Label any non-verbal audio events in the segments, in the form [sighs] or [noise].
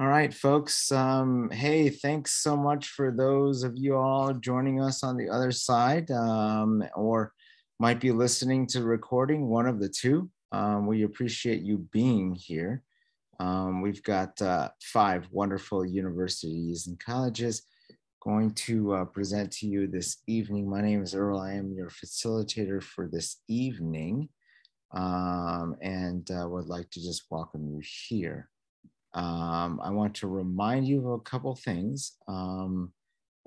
All right, folks. Um, hey, thanks so much for those of you all joining us on the other side um, or might be listening to recording, one of the two. Um, we appreciate you being here. Um, we've got uh, five wonderful universities and colleges going to uh, present to you this evening. My name is Earl. I am your facilitator for this evening um, and uh, would like to just welcome you here. Um, I want to remind you of a couple things um,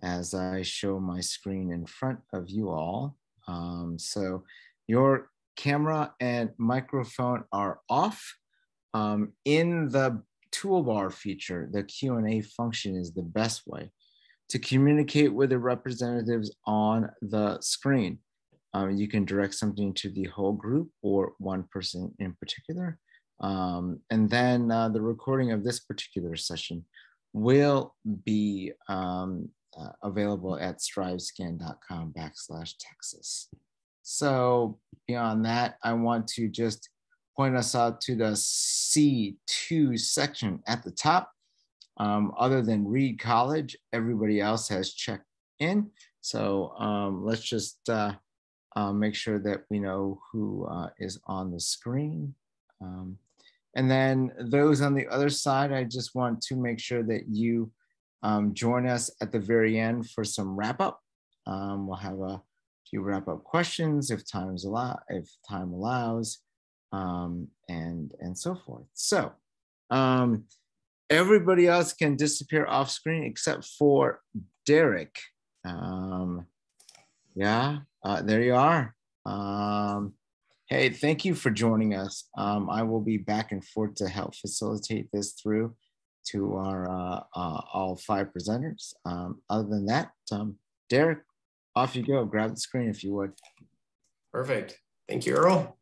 as I show my screen in front of you all. Um, so your camera and microphone are off. Um, in the toolbar feature, the Q&A function is the best way to communicate with the representatives on the screen. Um, you can direct something to the whole group or one person in particular. Um, and then uh, the recording of this particular session will be um, uh, available at strivescan.com backslash Texas. So beyond that, I want to just point us out to the C2 section at the top. Um, other than Reed College, everybody else has checked in. So um, let's just uh, uh, make sure that we know who uh, is on the screen. Um, and then those on the other side, I just want to make sure that you um, join us at the very end for some wrap up. Um, we'll have a few wrap up questions if time's allow if time allows, um, and and so forth. So um, everybody else can disappear off screen except for Derek. Um, yeah, uh, there you are. Um, Hey, thank you for joining us. Um, I will be back and forth to help facilitate this through to our uh, uh, all five presenters. Um, other than that, um, Derek, off you go. Grab the screen if you would. Perfect. Thank you, Earl.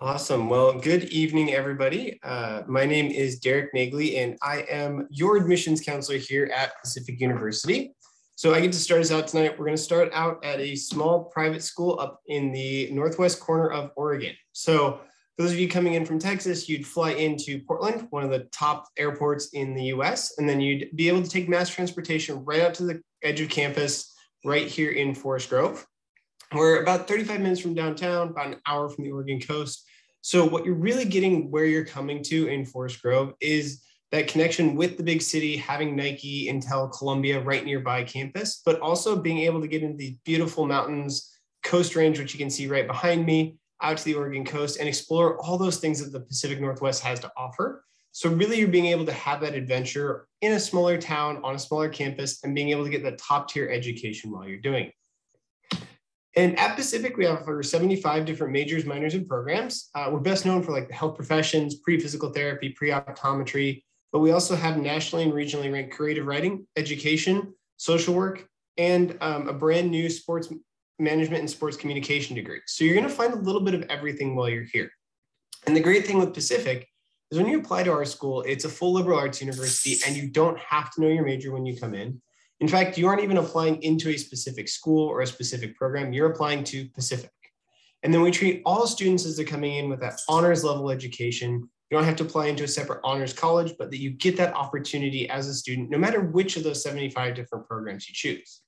Awesome. Well, good evening, everybody. Uh, my name is Derek Nagley, and I am your admissions counselor here at Pacific University. So I get to start us out tonight. We're going to start out at a small private school up in the northwest corner of Oregon. So for those of you coming in from Texas, you'd fly into Portland, one of the top airports in the US, and then you'd be able to take mass transportation right out to the edge of campus right here in Forest Grove. We're about 35 minutes from downtown, about an hour from the Oregon coast. So what you're really getting where you're coming to in Forest Grove is that connection with the big city, having Nike, Intel, Columbia right nearby campus, but also being able to get into the beautiful mountains, Coast Range, which you can see right behind me, out to the Oregon coast and explore all those things that the Pacific Northwest has to offer. So really you're being able to have that adventure in a smaller town on a smaller campus and being able to get the top tier education while you're doing it. And at Pacific, we offer 75 different majors, minors, and programs. Uh, we're best known for like the health professions, pre-physical therapy, pre-optometry, but we also have nationally and regionally ranked creative writing, education, social work, and um, a brand new sports management and sports communication degree. So you're going to find a little bit of everything while you're here. And the great thing with Pacific is when you apply to our school, it's a full liberal arts university and you don't have to know your major when you come in. In fact, you aren't even applying into a specific school or a specific program, you're applying to Pacific. And then we treat all students as they're coming in with that honors level education you don't have to apply into a separate honors college, but that you get that opportunity as a student, no matter which of those 75 different programs you choose.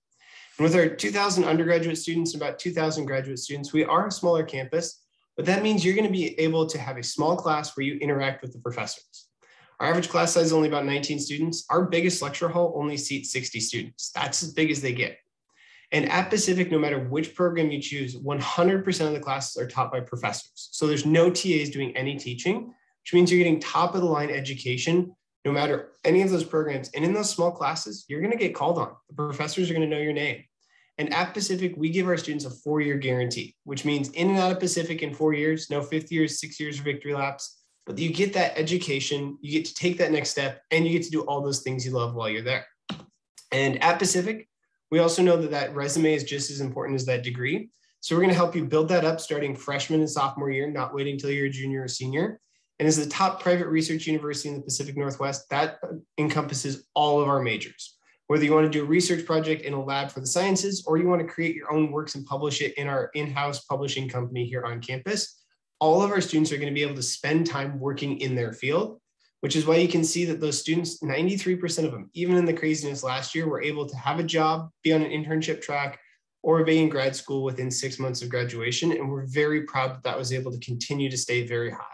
And with our 2,000 undergraduate students and about 2,000 graduate students, we are a smaller campus, but that means you're going to be able to have a small class where you interact with the professors. Our average class size is only about 19 students. Our biggest lecture hall only seats 60 students. That's as big as they get. And at Pacific, no matter which program you choose, 100% of the classes are taught by professors. So there's no TAs doing any teaching which means you're getting top of the line education no matter any of those programs. And in those small classes, you're going to get called on. The professors are going to know your name. And at Pacific, we give our students a four year guarantee, which means in and out of Pacific in four years, no fifth years, six years of victory laps. But you get that education, you get to take that next step, and you get to do all those things you love while you're there. And at Pacific, we also know that that resume is just as important as that degree. So we're going to help you build that up starting freshman and sophomore year, not waiting until you're a junior or senior and is the top private research university in the Pacific Northwest. That encompasses all of our majors. Whether you want to do a research project in a lab for the sciences, or you want to create your own works and publish it in our in-house publishing company here on campus, all of our students are going to be able to spend time working in their field, which is why you can see that those students, 93% of them, even in the craziness last year, were able to have a job, be on an internship track, or be in grad school within six months of graduation. And we're very proud that that was able to continue to stay very high.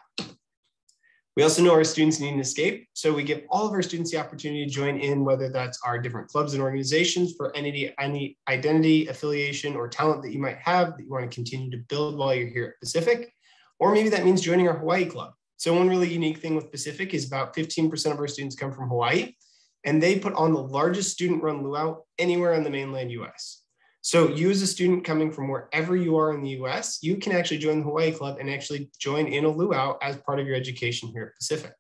We also know our students need an escape. So we give all of our students the opportunity to join in, whether that's our different clubs and organizations for any, any identity, affiliation, or talent that you might have that you want to continue to build while you're here at Pacific. Or maybe that means joining our Hawaii club. So one really unique thing with Pacific is about 15% of our students come from Hawaii, and they put on the largest student run luau anywhere on the mainland US. So you as a student coming from wherever you are in the US, you can actually join the Hawaii Club and actually join in a luau as part of your education here at Pacific.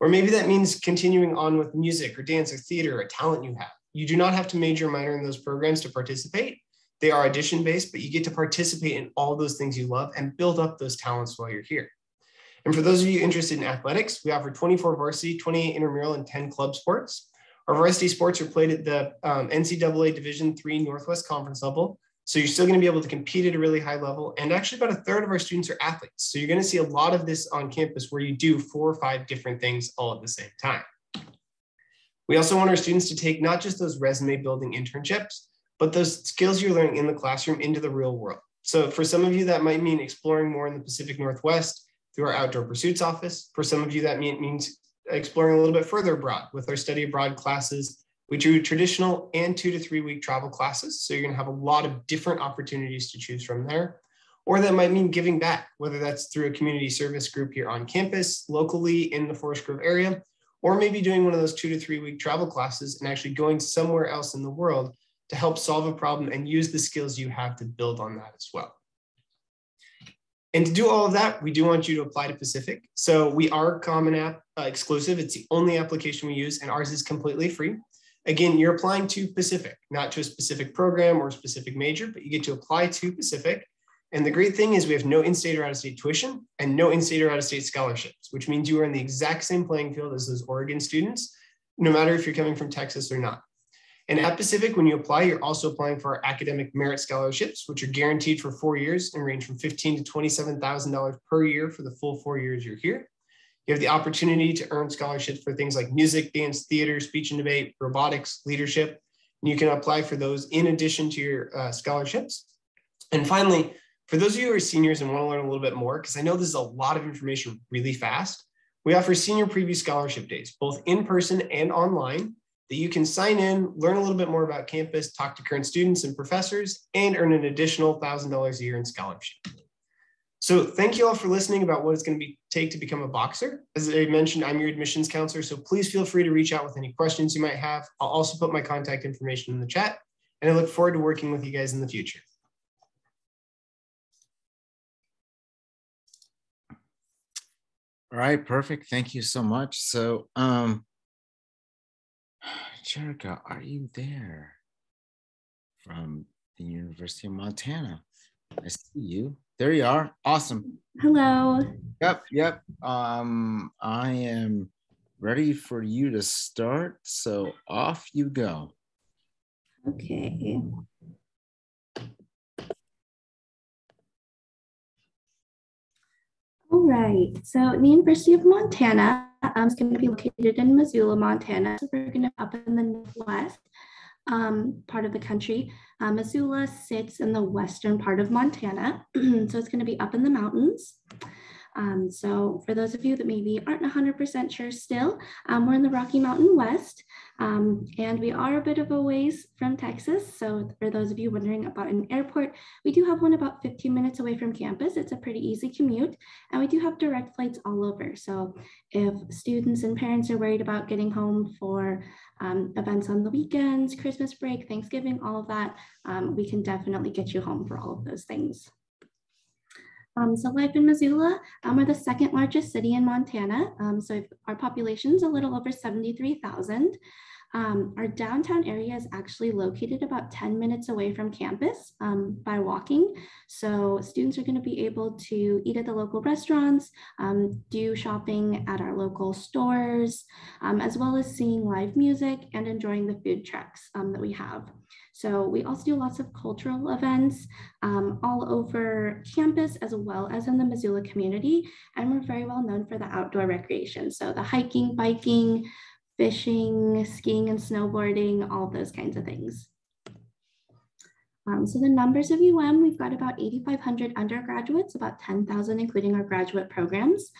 Or maybe that means continuing on with music or dance or theater or talent you have. You do not have to major or minor in those programs to participate. They are audition based, but you get to participate in all those things you love and build up those talents while you're here. And for those of you interested in athletics, we offer 24 varsity, 28 intramural, and 10 club sports. Our varsity sports are played at the um, NCAA Division three Northwest Conference level. So you're still going to be able to compete at a really high level. And actually, about a third of our students are athletes. So you're going to see a lot of this on campus where you do four or five different things all at the same time. We also want our students to take not just those resume building internships, but those skills you're learning in the classroom into the real world. So for some of you, that might mean exploring more in the Pacific Northwest through our outdoor pursuits office. For some of you, that means exploring a little bit further abroad with our study abroad classes. We do traditional and two to three week travel classes. So you're gonna have a lot of different opportunities to choose from there. Or that might mean giving back, whether that's through a community service group here on campus, locally in the Forest Grove area, or maybe doing one of those two to three week travel classes and actually going somewhere else in the world to help solve a problem and use the skills you have to build on that as well. And to do all of that, we do want you to apply to Pacific. So we are Common App uh, exclusive. It's the only application we use, and ours is completely free. Again, you're applying to Pacific, not to a specific program or a specific major, but you get to apply to Pacific. And the great thing is we have no in-state or out-of-state tuition and no in-state or out-of-state scholarships, which means you are in the exact same playing field as those Oregon students, no matter if you're coming from Texas or not. And at Pacific, when you apply, you're also applying for our academic merit scholarships, which are guaranteed for four years and range from 15 to $27,000 per year for the full four years you're here. You have the opportunity to earn scholarships for things like music, dance, theater, speech and debate, robotics, leadership. And you can apply for those in addition to your uh, scholarships. And finally, for those of you who are seniors and want to learn a little bit more, because I know this is a lot of information really fast, we offer senior preview scholarship days, both in person and online that you can sign in, learn a little bit more about campus, talk to current students and professors, and earn an additional $1,000 a year in scholarship. So thank you all for listening about what it's going to be, take to become a boxer. As I mentioned, I'm your admissions counselor, so please feel free to reach out with any questions you might have. I'll also put my contact information in the chat, and I look forward to working with you guys in the future. All right, perfect. Thank you so much. So um, [sighs] Jerica, are you there? From the University of Montana. I see you. There you are. Awesome. Hello. Yep, yep. Um, I am ready for you to start. So off you go. Okay. All right. So the University of Montana um, is going to be located in Missoula, Montana. So we're going to up in the northwest um, part of the country. Uh, Missoula sits in the western part of Montana. [clears throat] so it's going to be up in the mountains. Um, so for those of you that maybe aren't 100% sure still, um, we're in the Rocky Mountain West, um, and we are a bit of a ways from Texas. So for those of you wondering about an airport, we do have one about 15 minutes away from campus. It's a pretty easy commute, and we do have direct flights all over. So if students and parents are worried about getting home for um, events on the weekends, Christmas break, Thanksgiving, all of that, um, we can definitely get you home for all of those things. Um, so life in Missoula, um, we're the second largest city in Montana. Um, so our population is a little over 73,000. Um, our downtown area is actually located about 10 minutes away from campus um, by walking. So students are going to be able to eat at the local restaurants, um, do shopping at our local stores, um, as well as seeing live music and enjoying the food trucks um, that we have. So we also do lots of cultural events um, all over campus as well as in the Missoula community. And we're very well known for the outdoor recreation. So the hiking, biking, fishing, skiing and snowboarding, all those kinds of things. Um, so the numbers of UM, we've got about 8,500 undergraduates, about 10,000 including our graduate programs.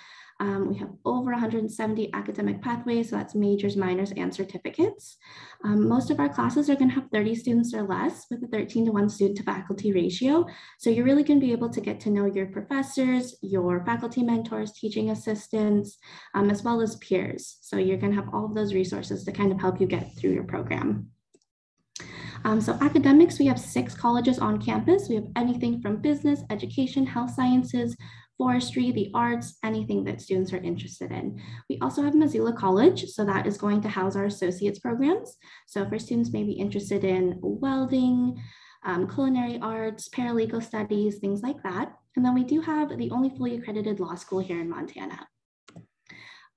Um, we have over 170 academic pathways, so that's majors, minors, and certificates. Um, most of our classes are going to have 30 students or less with a 13 to 1 student to faculty ratio. So you're really going to be able to get to know your professors, your faculty mentors, teaching assistants, um, as well as peers. So you're going to have all of those resources to kind of help you get through your program. Um, so academics, we have six colleges on campus. We have anything from business, education, health sciences, forestry, the arts, anything that students are interested in. We also have Missoula College, so that is going to house our associates programs. So for students maybe interested in welding, um, culinary arts, paralegal studies, things like that. And then we do have the only fully accredited law school here in Montana.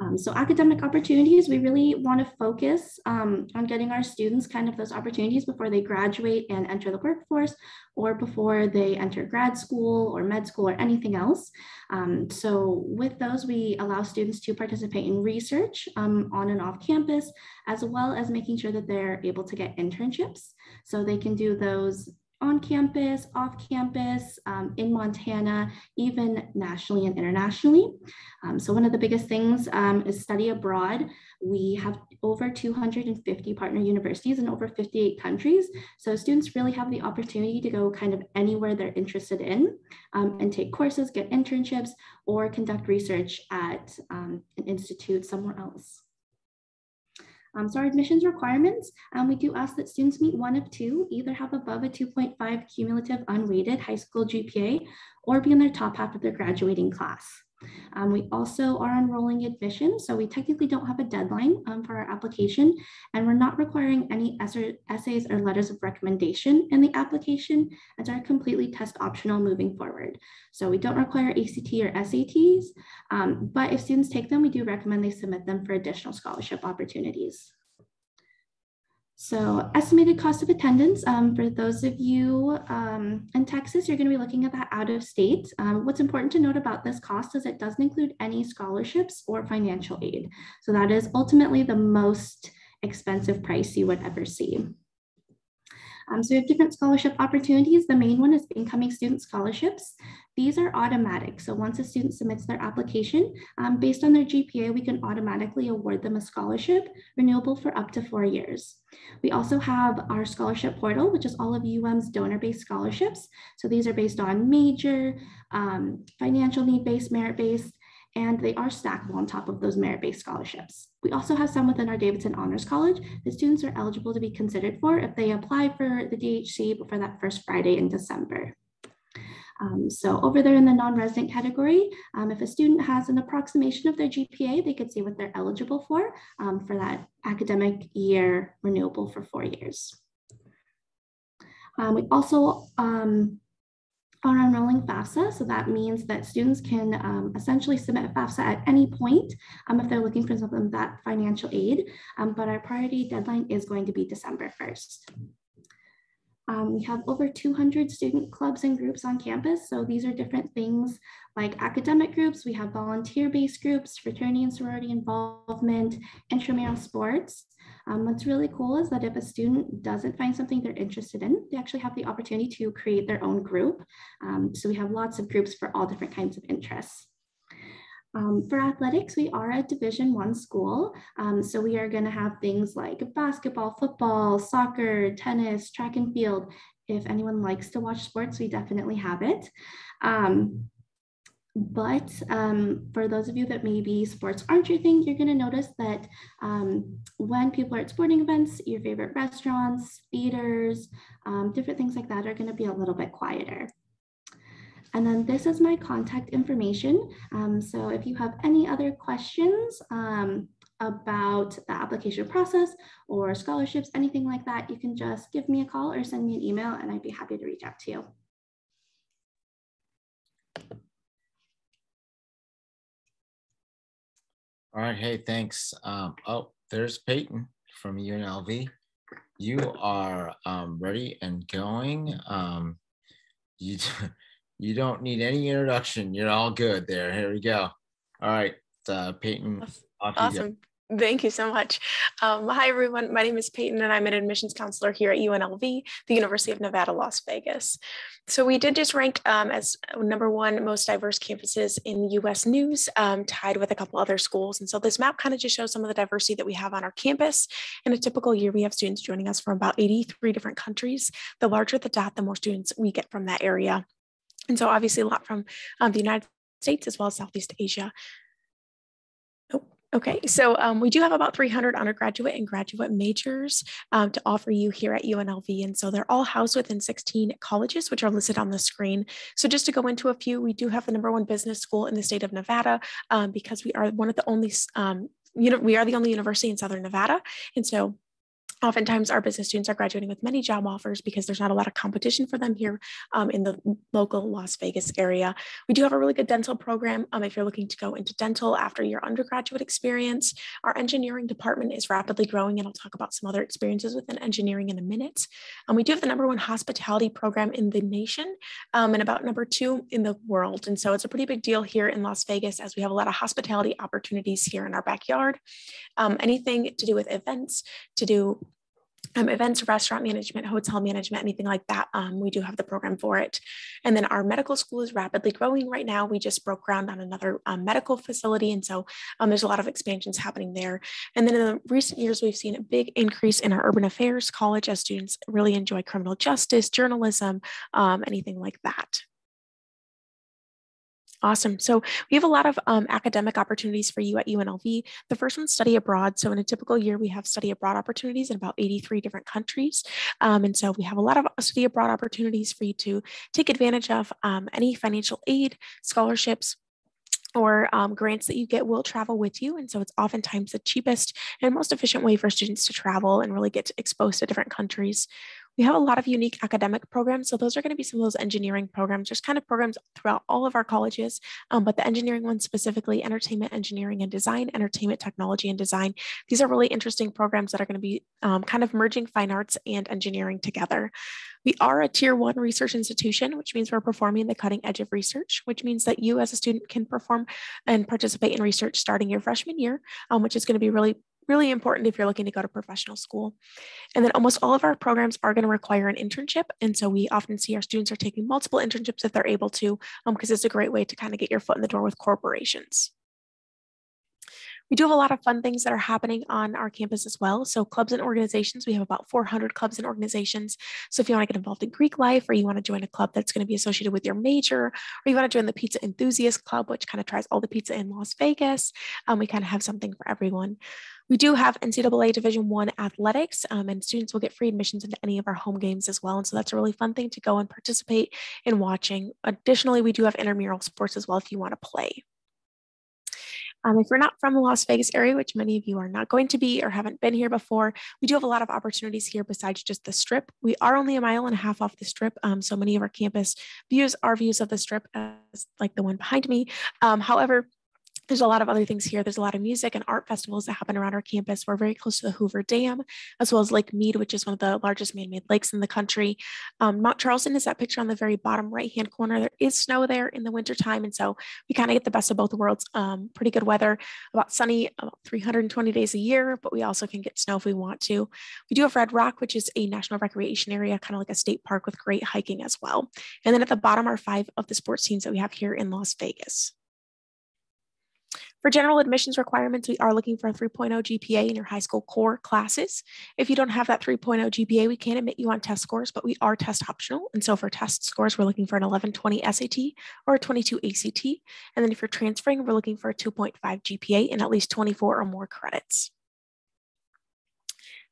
Um, so academic opportunities, we really want to focus um, on getting our students kind of those opportunities before they graduate and enter the workforce or before they enter grad school or med school or anything else. Um, so with those, we allow students to participate in research um, on and off campus, as well as making sure that they're able to get internships. So they can do those on campus, off campus, um, in Montana, even nationally and internationally. Um, so one of the biggest things um, is study abroad. We have over 250 partner universities in over 58 countries. So students really have the opportunity to go kind of anywhere they're interested in um, and take courses, get internships, or conduct research at um, an institute somewhere else. Um, so our admissions requirements, um, we do ask that students meet one of two, either have above a 2.5 cumulative unweighted high school GPA or be in their top half of their graduating class. Um, we also are enrolling admission, so we technically don't have a deadline um, for our application, and we're not requiring any essays or letters of recommendation in the application, as are completely test optional moving forward. So we don't require ACT or SATs, um, but if students take them, we do recommend they submit them for additional scholarship opportunities. So estimated cost of attendance, um, for those of you um, in Texas, you're gonna be looking at that out of state. Um, what's important to note about this cost is it doesn't include any scholarships or financial aid. So that is ultimately the most expensive price you would ever see. Um, so we have different scholarship opportunities. The main one is incoming student scholarships. These are automatic. So once a student submits their application, um, based on their GPA, we can automatically award them a scholarship renewable for up to four years. We also have our scholarship portal, which is all of UM's donor-based scholarships. So these are based on major, um, financial need-based, merit-based, and they are stackable on top of those merit-based scholarships. We also have some within our Davidson Honors College that students are eligible to be considered for if they apply for the DHC before that first Friday in December. Um, so over there in the non-resident category, um, if a student has an approximation of their GPA, they could see what they're eligible for um, for that academic year renewable for four years. Um, we also are enrolling FAFSA. So that means that students can um, essentially submit FAFSA at any point um, if they're looking for something that financial aid, um, but our priority deadline is going to be December 1st. Um, we have over 200 student clubs and groups on campus. So these are different things like academic groups. We have volunteer-based groups, fraternity and sorority involvement, intramural sports. Um, what's really cool is that if a student doesn't find something they're interested in, they actually have the opportunity to create their own group. Um, so we have lots of groups for all different kinds of interests. Um, for athletics, we are a Division One school, um, so we are going to have things like basketball, football, soccer, tennis, track and field. If anyone likes to watch sports, we definitely have it. Um, but um, for those of you that maybe sports aren't your thing, you're going to notice that um, when people are at sporting events, your favorite restaurants, theaters, um, different things like that are going to be a little bit quieter. And then this is my contact information. Um, so if you have any other questions, um, about the application process or scholarships, anything like that, you can just give me a call or send me an email and I'd be happy to reach out to you. All right. Hey, thanks. Um, oh, there's Peyton from UNLV. You are um, ready and going. Um, you, [laughs] you don't need any introduction. You're all good there. Here we go. All right, uh, Peyton. Awesome. Thank you so much. Um, hi, everyone. My name is Peyton, and I'm an admissions counselor here at UNLV, the University of Nevada, Las Vegas. So we did just rank um, as number one most diverse campuses in U.S. News, um, tied with a couple other schools. And so this map kind of just shows some of the diversity that we have on our campus. In a typical year, we have students joining us from about 83 different countries. The larger the dot, the more students we get from that area. And so obviously a lot from um, the United States as well as Southeast Asia. Okay, so um, we do have about 300 undergraduate and graduate majors um, to offer you here at UNLV. And so they're all housed within 16 colleges, which are listed on the screen. So just to go into a few, we do have the number one business school in the state of Nevada um, because we are one of the only, um, you know, we are the only university in Southern Nevada. And so oftentimes our business students are graduating with many job offers because there's not a lot of competition for them here um, in the local Las Vegas area. We do have a really good dental program um, if you're looking to go into dental after your undergraduate experience. Our engineering department is rapidly growing and I'll talk about some other experiences within engineering in a minute. Um, we do have the number one hospitality program in the nation um, and about number two in the world. And so it's a pretty big deal here in Las Vegas as we have a lot of hospitality opportunities here in our backyard. Um, anything to do with events, to do um, events, restaurant management, hotel management, anything like that, um, we do have the program for it. And then our medical school is rapidly growing right now. We just broke ground on another um, medical facility. And so um, there's a lot of expansions happening there. And then in the recent years, we've seen a big increase in our urban affairs college as students really enjoy criminal justice, journalism, um, anything like that. Awesome. So we have a lot of um, academic opportunities for you at UNLV. The first one, study abroad. So in a typical year, we have study abroad opportunities in about 83 different countries. Um, and so we have a lot of study abroad opportunities for you to take advantage of um, any financial aid, scholarships, or um, grants that you get will travel with you. And so it's oftentimes the cheapest and most efficient way for students to travel and really get exposed to different countries. We have a lot of unique academic programs. So those are going to be some of those engineering programs. There's kind of programs throughout all of our colleges, um, but the engineering ones specifically, entertainment, engineering, and design, entertainment, technology, and design. These are really interesting programs that are going to be um, kind of merging fine arts and engineering together. We are a tier one research institution, which means we're performing the cutting edge of research, which means that you as a student can perform and participate in research starting your freshman year, um, which is going to be really really important if you're looking to go to professional school. And then almost all of our programs are going to require an internship. And so we often see our students are taking multiple internships if they're able to, because um, it's a great way to kind of get your foot in the door with corporations. We do have a lot of fun things that are happening on our campus as well. So clubs and organizations, we have about 400 clubs and organizations. So if you want to get involved in Greek life or you want to join a club that's going to be associated with your major, or you want to join the Pizza Enthusiast Club, which kind of tries all the pizza in Las Vegas, um, we kind of have something for everyone. We do have NCAA Division One athletics, um, and students will get free admissions into any of our home games as well. And so that's a really fun thing to go and participate in watching. Additionally, we do have intramural sports as well if you want to play. Um, if you're not from the Las Vegas area, which many of you are not going to be or haven't been here before, we do have a lot of opportunities here besides just the strip. We are only a mile and a half off the strip. Um, so many of our campus views are views of the strip as like the one behind me. Um, however, there's a lot of other things here. There's a lot of music and art festivals that happen around our campus. We're very close to the Hoover Dam, as well as Lake Mead, which is one of the largest man-made lakes in the country. Um, Mount Charleston is that picture on the very bottom right-hand corner. There is snow there in the wintertime, and so we kind of get the best of both worlds. Um, pretty good weather, about sunny about 320 days a year, but we also can get snow if we want to. We do have Red Rock, which is a national recreation area, kind of like a state park with great hiking as well. And then at the bottom are five of the sports teams that we have here in Las Vegas. For general admissions requirements, we are looking for a 3.0 GPA in your high school core classes. If you don't have that 3.0 GPA, we can't admit you on test scores, but we are test optional. And so for test scores, we're looking for an 1120 SAT or a 22 ACT. And then if you're transferring, we're looking for a 2.5 GPA and at least 24 or more credits.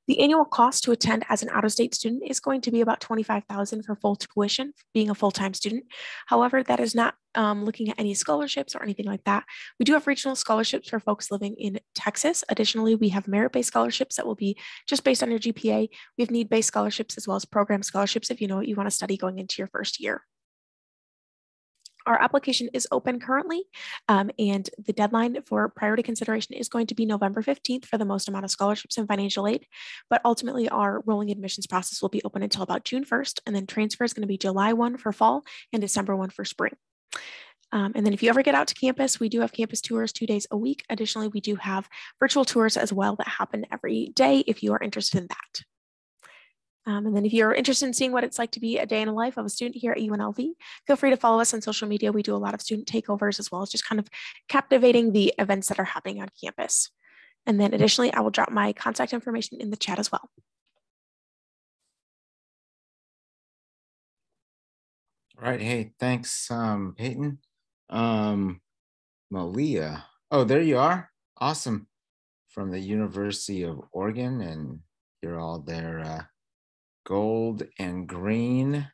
The annual cost to attend as an out-of-state student is going to be about 25000 for full tuition, being a full-time student. However, that is not um, looking at any scholarships or anything like that. We do have regional scholarships for folks living in Texas. Additionally, we have merit-based scholarships that will be just based on your GPA. We have need-based scholarships as well as program scholarships if you know what you want to study going into your first year. Our application is open currently, um, and the deadline for priority consideration is going to be November 15th for the most amount of scholarships and financial aid. But ultimately, our rolling admissions process will be open until about June 1st, and then transfer is going to be July 1 for fall and December 1 for spring. Um, and then if you ever get out to campus, we do have campus tours two days a week. Additionally, we do have virtual tours as well that happen every day if you are interested in that. Um, and then if you're interested in seeing what it's like to be a day in the life of a student here at UNLV, feel free to follow us on social media. We do a lot of student takeovers as well as just kind of captivating the events that are happening on campus. And then additionally, I will drop my contact information in the chat as well. All right. Hey, thanks, um, Peyton. Um, Malia. Oh, there you are. Awesome. From the University of Oregon, and you're all there. Uh, gold and green.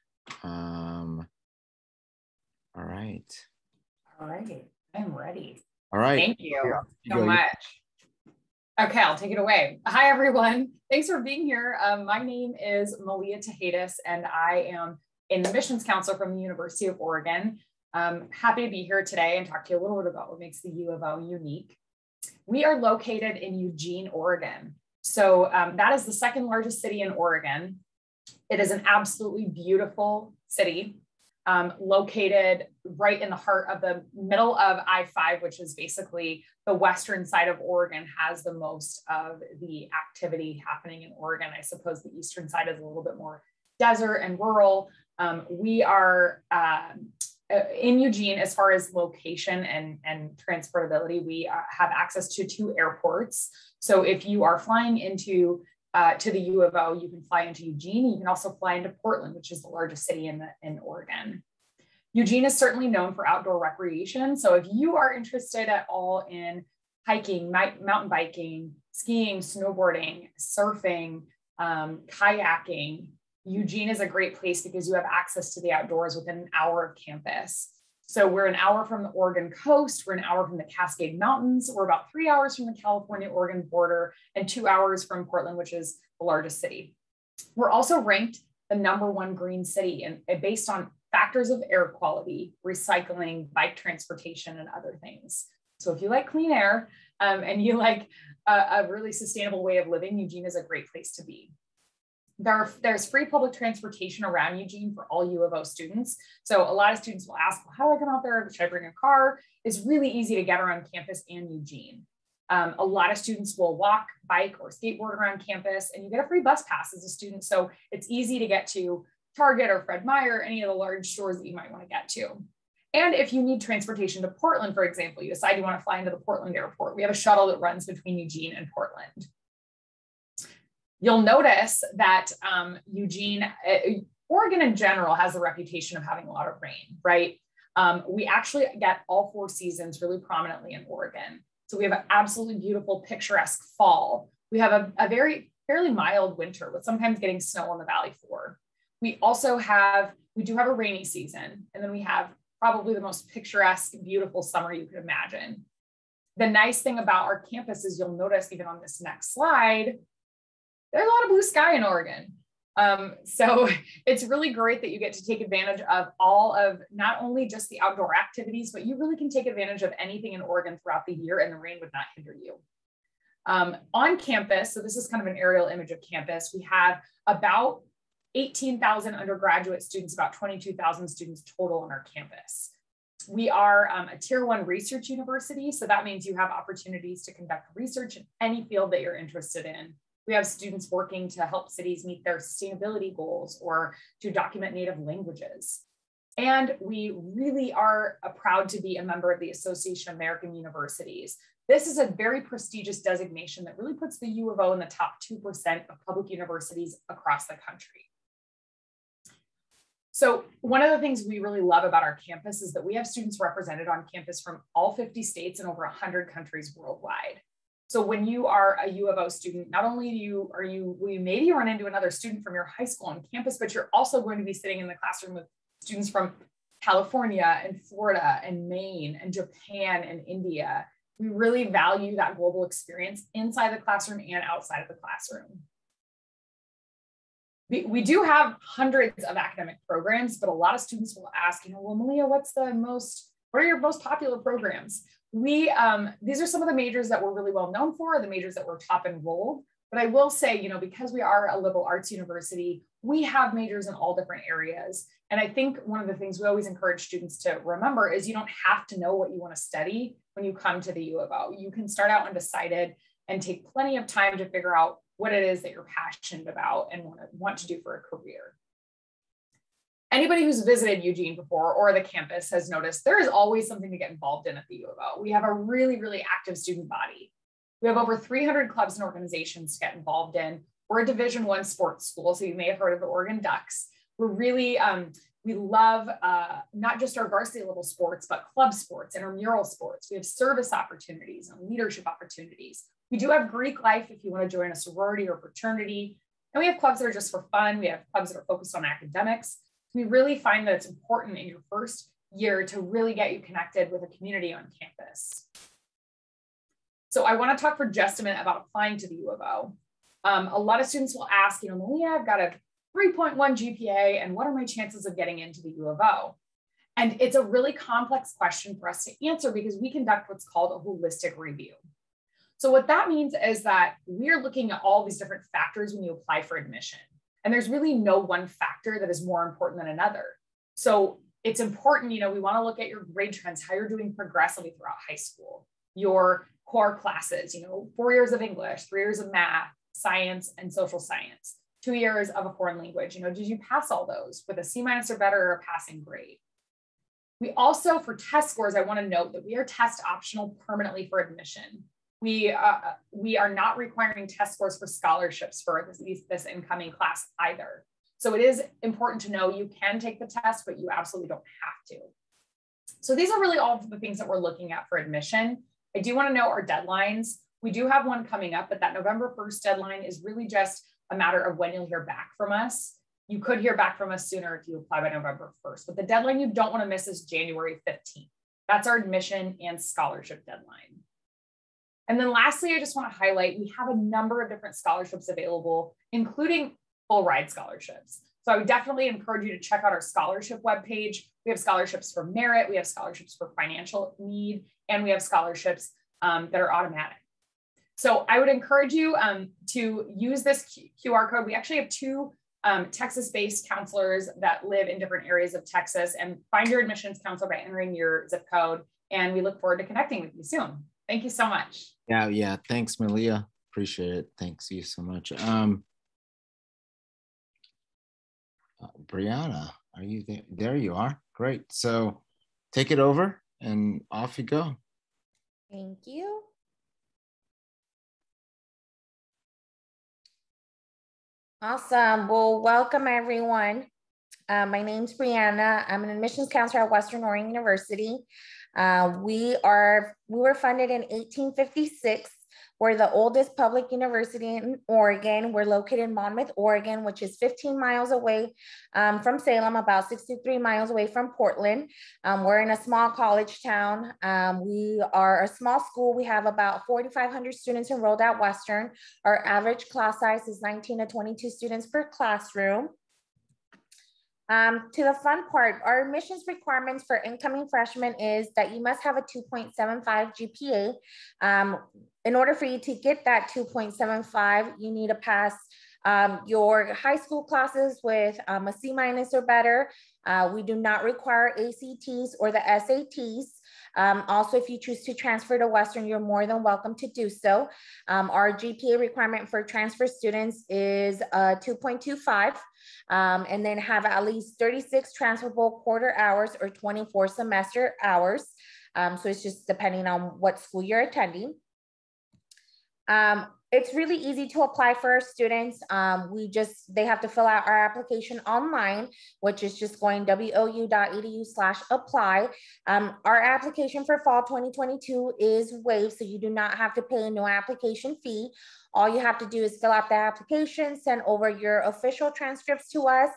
Um, all right. All right. I'm ready. All right. Thank you yeah. so much. Okay, I'll take it away. Hi, everyone. Thanks for being here. Um, my name is Malia Tejedis, and I am in the Admissions Council from the University of Oregon. I'm happy to be here today and talk to you a little bit about what makes the U of O unique. We are located in Eugene, Oregon. So um, that is the second largest city in Oregon. It is an absolutely beautiful city um, located right in the heart of the middle of I 5, which is basically the western side of Oregon, has the most of the activity happening in Oregon. I suppose the eastern side is a little bit more desert and rural. Um, we are um, uh, in Eugene, as far as location and, and transportability, we uh, have access to two airports. So if you are flying into uh, to the U of O, you can fly into Eugene. You can also fly into Portland, which is the largest city in, the, in Oregon. Eugene is certainly known for outdoor recreation. So if you are interested at all in hiking, mountain biking, skiing, snowboarding, surfing, um, kayaking, Eugene is a great place because you have access to the outdoors within an hour of campus. So we're an hour from the Oregon coast, we're an hour from the Cascade Mountains, we're about three hours from the California Oregon border, and two hours from Portland, which is the largest city. We're also ranked the number one green city and, and based on factors of air quality, recycling, bike transportation, and other things. So if you like clean air um, and you like a, a really sustainable way of living, Eugene is a great place to be. There there's free public transportation around Eugene for all U of O students. So a lot of students will ask, well, how do I come out there? Should I bring a car? It's really easy to get around campus and Eugene. Um, a lot of students will walk, bike, or skateboard around campus, and you get a free bus pass as a student. So it's easy to get to Target or Fred Meyer, any of the large stores that you might want to get to. And if you need transportation to Portland, for example, you decide you want to fly into the Portland airport, we have a shuttle that runs between Eugene and Portland. You'll notice that um, Eugene, uh, Oregon in general has a reputation of having a lot of rain, right? Um, we actually get all four seasons really prominently in Oregon. So we have an absolutely beautiful, picturesque fall. We have a, a very fairly mild winter with sometimes getting snow on the valley floor. We also have, we do have a rainy season, and then we have probably the most picturesque, beautiful summer you could imagine. The nice thing about our campus is you'll notice even on this next slide, there's a lot of blue sky in Oregon. Um, so [laughs] it's really great that you get to take advantage of all of not only just the outdoor activities, but you really can take advantage of anything in Oregon throughout the year and the rain would not hinder you. Um, on campus, so this is kind of an aerial image of campus, we have about 18,000 undergraduate students, about 22,000 students total on our campus. We are um, a tier one research university, so that means you have opportunities to conduct research in any field that you're interested in. We have students working to help cities meet their sustainability goals or to document native languages. And we really are proud to be a member of the Association of American Universities. This is a very prestigious designation that really puts the U of O in the top 2% of public universities across the country. So one of the things we really love about our campus is that we have students represented on campus from all 50 states and over 100 countries worldwide. So when you are a U of O student, not only do you are you will you maybe run into another student from your high school on campus, but you're also going to be sitting in the classroom with students from California and Florida and Maine and Japan and India. We really value that global experience inside the classroom and outside of the classroom. We, we do have hundreds of academic programs, but a lot of students will ask, you know, well, Malia, what's the most, what are your most popular programs? We um, these are some of the majors that we're really well known for, the majors that were top enrolled. But I will say, you know, because we are a liberal arts university, we have majors in all different areas. And I think one of the things we always encourage students to remember is you don't have to know what you want to study when you come to the U of O. You can start out undecided and take plenty of time to figure out what it is that you're passionate about and want to, want to do for a career anybody who's visited Eugene before or the campus has noticed there is always something to get involved in at the U of O. We have a really, really active student body. We have over 300 clubs and organizations to get involved in. We're a Division One sports school, so you may have heard of the Oregon Ducks. We're really um, we love uh, not just our varsity level sports, but club sports, and intramural sports. We have service opportunities and leadership opportunities. We do have Greek life if you want to join a sorority or fraternity. And we have clubs that are just for fun. We have clubs that are focused on academics we really find that it's important in your first year to really get you connected with a community on campus. So I want to talk for just a minute about applying to the U of O. Um, a lot of students will ask, you know, Malia, I've got a 3.1 GPA, and what are my chances of getting into the U of O? And it's a really complex question for us to answer because we conduct what's called a holistic review. So what that means is that we're looking at all these different factors when you apply for admission. And there's really no one factor that is more important than another. So it's important, you know, we want to look at your grade trends, how you're doing progressively throughout high school, your core classes, you know, four years of English, three years of math, science, and social science, two years of a foreign language. You know, did you pass all those with a C minus or better or a passing grade? We also, for test scores, I want to note that we are test optional permanently for admission we uh, we are not requiring test scores for scholarships for this, this incoming class either. So it is important to know you can take the test, but you absolutely don't have to. So these are really all of the things that we're looking at for admission. I do want to know our deadlines. We do have one coming up, but that November 1st deadline is really just a matter of when you'll hear back from us. You could hear back from us sooner if you apply by November 1st, but the deadline you don't want to miss is January 15th. That's our admission and scholarship deadline. And then lastly, I just want to highlight, we have a number of different scholarships available, including full ride scholarships. So I would definitely encourage you to check out our scholarship webpage. We have scholarships for merit, we have scholarships for financial need, and we have scholarships um, that are automatic. So I would encourage you um, to use this QR code. We actually have two um, Texas-based counselors that live in different areas of Texas and find your admissions counselor by entering your zip code. And we look forward to connecting with you soon. Thank you so much. Yeah, yeah. Thanks, Malia. Appreciate it. Thanks you so much. Um, uh, Brianna, are you there? There you are. Great. So take it over and off you go. Thank you. Awesome. Well, welcome everyone. Uh, my name's Brianna. I'm an admissions counselor at Western Oregon University. Uh, we are we were funded in 1856. We're the oldest public university in Oregon. We're located in Monmouth, Oregon, which is 15 miles away um, from Salem, about 63 miles away from Portland. Um, we're in a small college town. Um, we are a small school. We have about 4,500 students enrolled at Western. Our average class size is 19 to 22 students per classroom. Um, to the fun part, our admissions requirements for incoming freshmen is that you must have a 2.75 GPA. Um, in order for you to get that 2.75, you need to pass um, your high school classes with um, a C minus or better. Uh, we do not require ACTs or the SATs. Um, also, if you choose to transfer to Western, you're more than welcome to do so. Um, our GPA requirement for transfer students is uh, 2.25 um, and then have at least 36 transferable quarter hours or 24 semester hours. Um, so it's just depending on what school you're attending. Um, it's really easy to apply for our students. Um, we just, they have to fill out our application online, which is just going wou.edu slash apply. Um, our application for fall 2022 is waived, so you do not have to pay a no application fee. All you have to do is fill out the application, send over your official transcripts to us.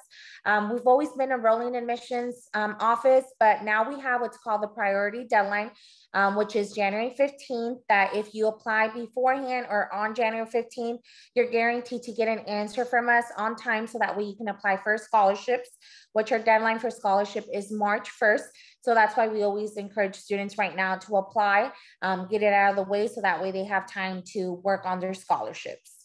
Um, we've always been a rolling admissions um, office, but now we have what's called the priority deadline, um, which is January 15th, that if you apply beforehand or on January 15th, you're guaranteed to get an answer from us on time so that way you can apply for scholarships, which our deadline for scholarship is March 1st. So that's why we always encourage students right now to apply, um, get it out of the way so that way they have time to work on their scholarships.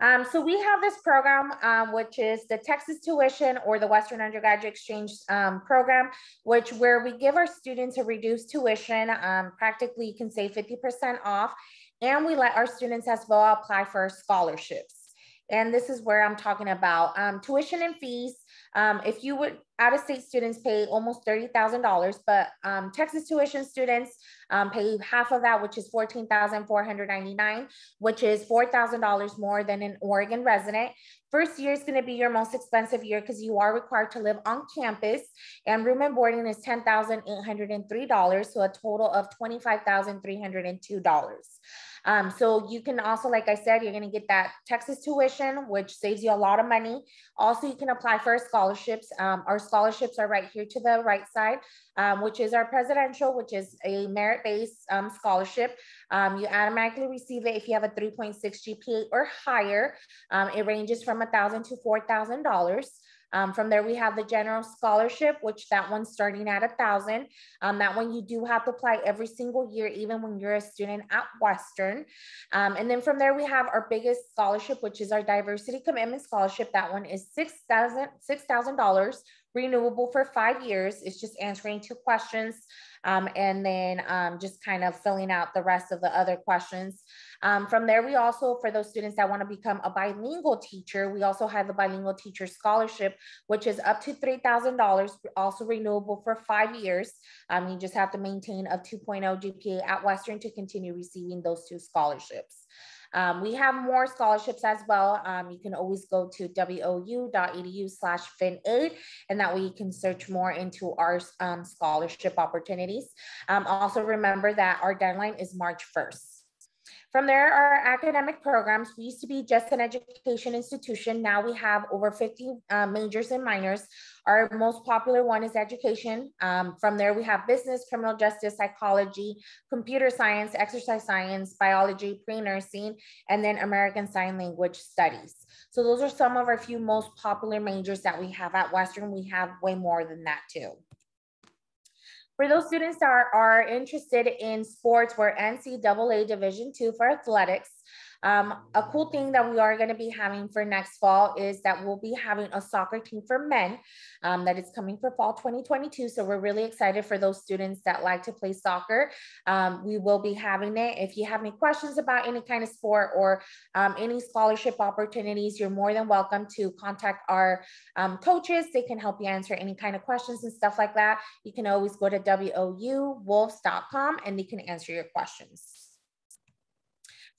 Um, so we have this program, um, which is the Texas Tuition or the Western Undergraduate Exchange um, Program, which where we give our students a reduced tuition, um, practically you can say 50% off, and we let our students as well apply for scholarships. And this is where I'm talking about um, tuition and fees. Um, if you would, out of state students pay almost $30,000, but um, Texas tuition students um, pay half of that, which is 14,499, which is $4,000 more than an Oregon resident. First year is going to be your most expensive year because you are required to live on campus and room and boarding is $10,803, so a total of $25,302. Um, so you can also, like I said, you're going to get that Texas tuition, which saves you a lot of money. Also, you can apply for scholarships. Um, our scholarships are right here to the right side, um, which is our presidential, which is a merit-based um, scholarship. Um, you automatically receive it if you have a 3.6 GPA or higher. Um, it ranges from a thousand to four thousand dollars. Um, from there, we have the general scholarship, which that one's starting at a thousand. Um, that one you do have to apply every single year, even when you're a student at Western. Um, and then from there, we have our biggest scholarship, which is our diversity commitment scholarship. That one is $6,000 $6, renewable for five years. It's just answering two questions um, and then um, just kind of filling out the rest of the other questions. Um, from there, we also, for those students that want to become a bilingual teacher, we also have the bilingual teacher scholarship, which is up to $3,000, also renewable for five years. Um, you just have to maintain a 2.0 GPA at Western to continue receiving those two scholarships. Um, we have more scholarships as well. Um, you can always go to wou.edu slash finaid, and that way you can search more into our um, scholarship opportunities. Um, also remember that our deadline is March 1st. From there, our academic programs, we used to be just an education institution. Now we have over 50 uh, majors and minors. Our most popular one is education. Um, from there, we have business, criminal justice, psychology, computer science, exercise science, biology, pre-nursing, and then American Sign Language Studies. So those are some of our few most popular majors that we have at Western. We have way more than that too. For those students that are, are interested in sports, we're NCAA Division two for athletics. Um, a cool thing that we are going to be having for next fall is that we'll be having a soccer team for men um, that is coming for fall 2022. So we're really excited for those students that like to play soccer. Um, we will be having it. If you have any questions about any kind of sport or um, any scholarship opportunities, you're more than welcome to contact our um, coaches. They can help you answer any kind of questions and stuff like that. You can always go to wouwolves.com and they can answer your questions.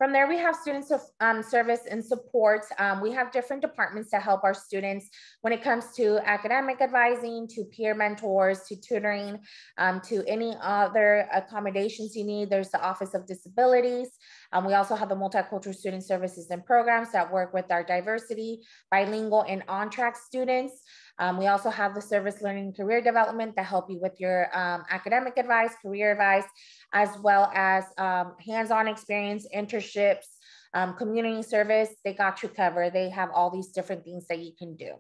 From there, we have students of um, service and support. Um, we have different departments to help our students when it comes to academic advising, to peer mentors, to tutoring, um, to any other accommodations you need. There's the Office of Disabilities. Um, we also have the Multicultural Student Services and Programs that work with our diversity, bilingual, and on-track students. Um, we also have the service learning career development that help you with your um, academic advice, career advice, as well as um, hands-on experience, internships, um, community service. They got you covered. They have all these different things that you can do.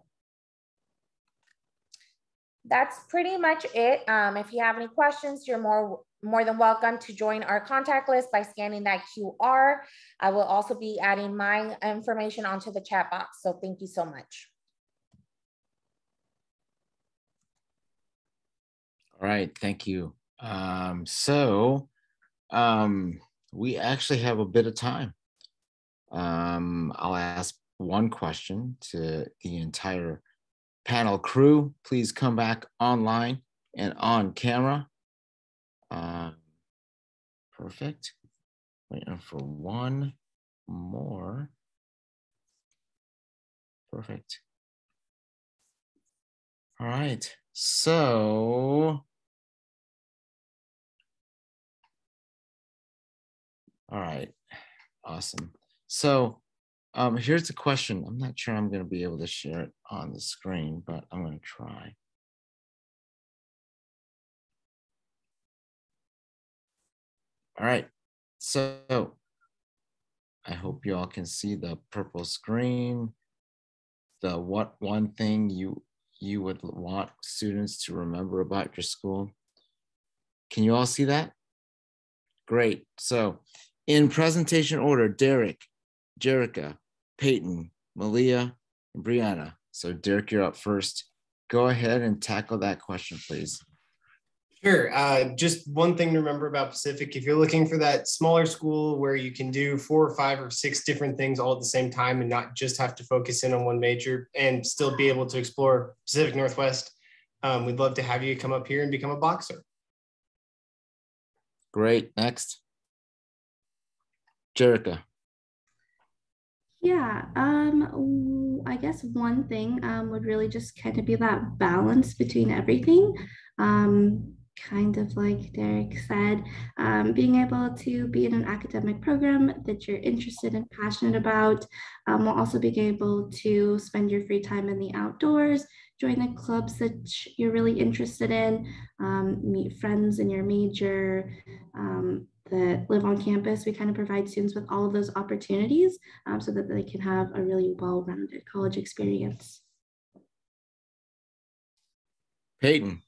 That's pretty much it. Um, if you have any questions, you're more more than welcome to join our contact list by scanning that QR. I will also be adding my information onto the chat box. So thank you so much. All right, thank you. Um, so um, we actually have a bit of time. Um, I'll ask one question to the entire panel crew. Please come back online and on camera. Uh, perfect. Waiting for one more. Perfect. All right. So, all right. Awesome. So, um, here's the question. I'm not sure I'm going to be able to share it on the screen, but I'm going to try. All right. So I hope you all can see the purple screen. The what one thing you you would want students to remember about your school. Can you all see that? Great. So in presentation order, Derek, Jerica, Peyton, Malia, and Brianna. So Derek, you're up first. Go ahead and tackle that question, please. Sure. Uh, just one thing to remember about Pacific if you're looking for that smaller school where you can do four or five or six different things all at the same time and not just have to focus in on one major and still be able to explore Pacific Northwest, um, we'd love to have you come up here and become a boxer. Great. Next. Jerica. Yeah, um, I guess one thing um, would really just kind of be that balance between everything. Um, kind of like Derek said, um, being able to be in an academic program that you're interested and passionate about, um, while also being able to spend your free time in the outdoors, join the clubs that you're really interested in, um, meet friends in your major um, that live on campus. We kind of provide students with all of those opportunities um, so that they can have a really well-rounded college experience. Peyton.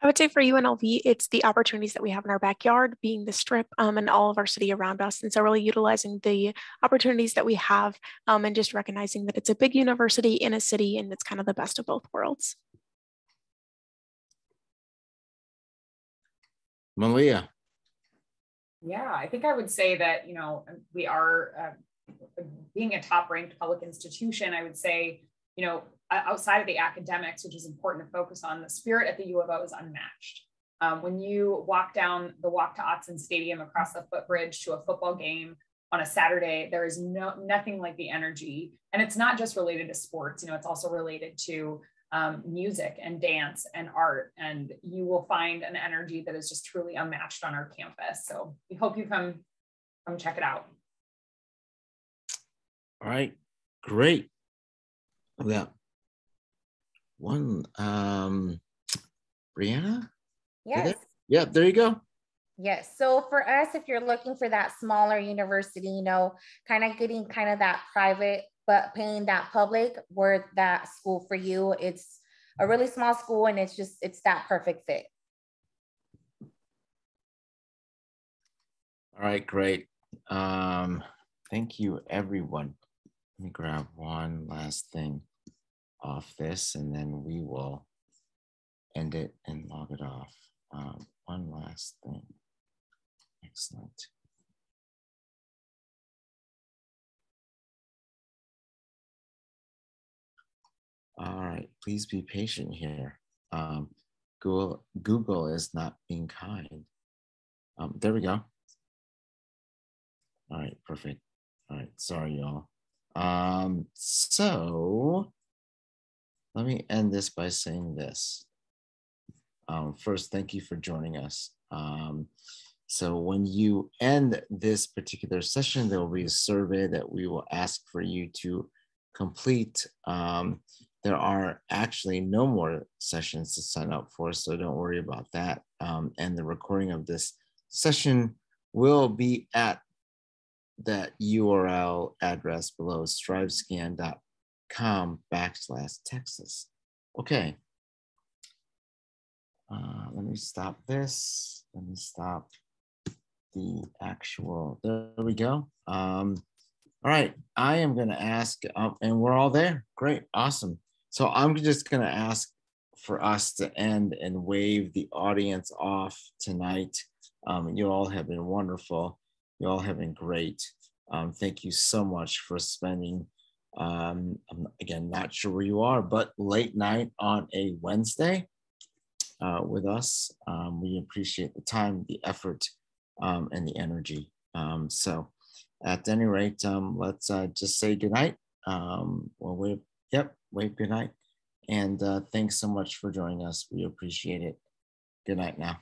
I would say for UNLV, it's the opportunities that we have in our backyard, being the strip um, and all of our city around us. And so, really utilizing the opportunities that we have um, and just recognizing that it's a big university in a city and it's kind of the best of both worlds. Malia. Yeah, I think I would say that, you know, we are uh, being a top ranked public institution. I would say, you know, outside of the academics, which is important to focus on, the spirit at the U of O is unmatched. Um, when you walk down the walk to Autzen Stadium across the footbridge to a football game on a Saturday, there is no nothing like the energy, and it's not just related to sports. You know, it's also related to um, music and dance and art, and you will find an energy that is just truly unmatched on our campus. So we hope you come come check it out. All right, great. Yeah, one. Um, Brianna? Yes. Yeah, there you go. Yes. So for us, if you're looking for that smaller university, you know, kind of getting kind of that private, but paying that public, where that school for you, it's a really small school and it's just, it's that perfect fit. All right, great. Um, thank you, everyone. Let me grab one last thing off this and then we will end it and log it off. Um, one last thing. Excellent. All right, please be patient here. Um, Google, Google is not being kind. Um, there we go. All right, perfect. All right, sorry, y'all. Um, so let me end this by saying this. Um, first, thank you for joining us. Um, so when you end this particular session, there will be a survey that we will ask for you to complete. Um, there are actually no more sessions to sign up for, so don't worry about that. Um, and the recording of this session will be at that URL address below strivescan.com com backslash Texas. Okay. Uh, let me stop this. Let me stop the actual, there we go. Um, all right, I am gonna ask, um, and we're all there. Great, awesome. So I'm just gonna ask for us to end and wave the audience off tonight. Um, you all have been wonderful. You all have been great. Um, thank you so much for spending um, I'm again not sure where you are, but late night on a Wednesday uh, with us. Um, we appreciate the time, the effort, um, and the energy. Um, so at any rate, um, let's uh, just say goodnight. Um, well, we, yep, wave good night. And uh, thanks so much for joining us. We appreciate it. Good night now.